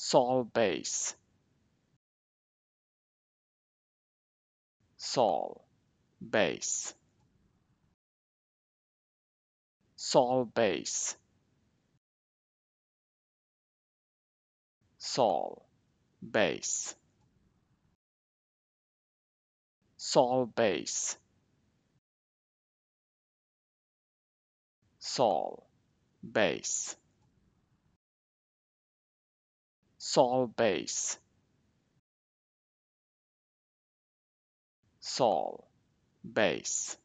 sol base. Sol base. Sol base. Sol base. Sol base. Sol base Sol bass. Sol bass.